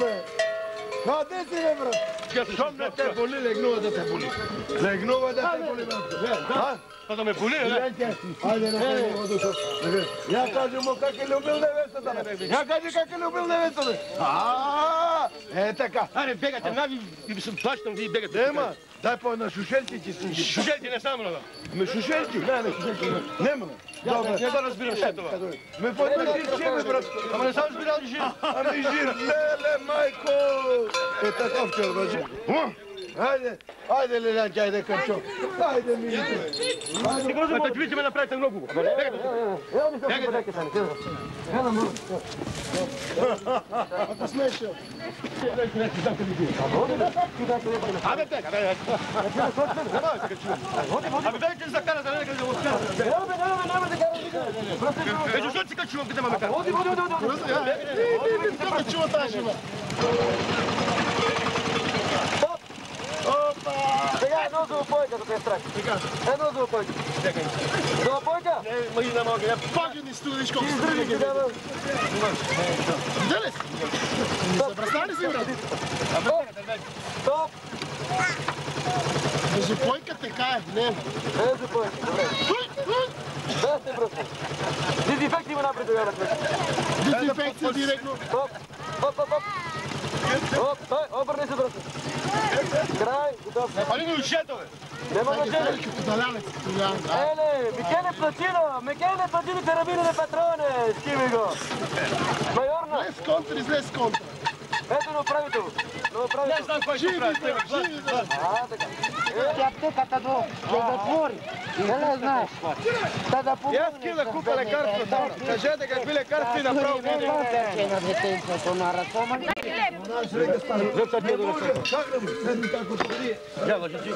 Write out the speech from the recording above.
бе. Каде си бе, брат? Шом не те боли, легнува да те боли. Легнува да те боли, брат. А? Па да ме боли, не? Ајде, на крај го дошо. Ја кажи му как е любил невестата, бе. Ја кажи как е любил невестата. Е така. Аре, бегате, на ви, ви се плащам, ви бегате. Нема. Дај по една шушелки ќе си. Шушелки не само, да. Ме шушелки? Не, не, шушелки. Нема. Добре. Не го разбирам што е тоа. Ме по една жирче, бе, брат. Ама не сам збирал жир. Ами жир, леле, мајко. Е таков ќе одбачи. Ајде, ајде, Лелјанке, ајде, качо. Ајде, милите. Ти го зубате, ви ќе ме направите многу. Бегате. Ако смеше. Абе, бега, бега. Абе, бегате за карата, не да го скарате. Меѓу што си качувам, каде ме кара? Оди, оди, оди, оди. Како чува таа жива? Опа! Едно за опојка, да те е страх. Едно за опојка. За опојка? Ма и не мога, ја Паѓу ни студиш колку Издрži студиш. ти да Делес? Забрастани си, брат. Стоп! Без упојка така е, не. Е, за опојка. Добре. Да сте брзо. Дизинфект има напред да гледат. Дезинфекција директно. Стоп! Оп, оп, оп! Оп, стой, обрни се брзо. Крај, готов. Пали ми ушето, бе. Нема да жели. Като далянец, далянец. Ele, Michele Placino, Michele Placino Carabine Patrone, скиви го. Майорна, Лес контр, излез контр. Ето на управител. На Не управител. знам кој ќе прави. Треба глас. Живи, брат. А, така. Ќе аптеката до ќе затвори. Не знаеш. Та да помогнеш. Јас кила купа лекарство таму. Кажете какви лекарства и направо мене. Ќе на детенцето на расома. Наш река стане. Не може, чакам, седни како туди. Ја, лажи.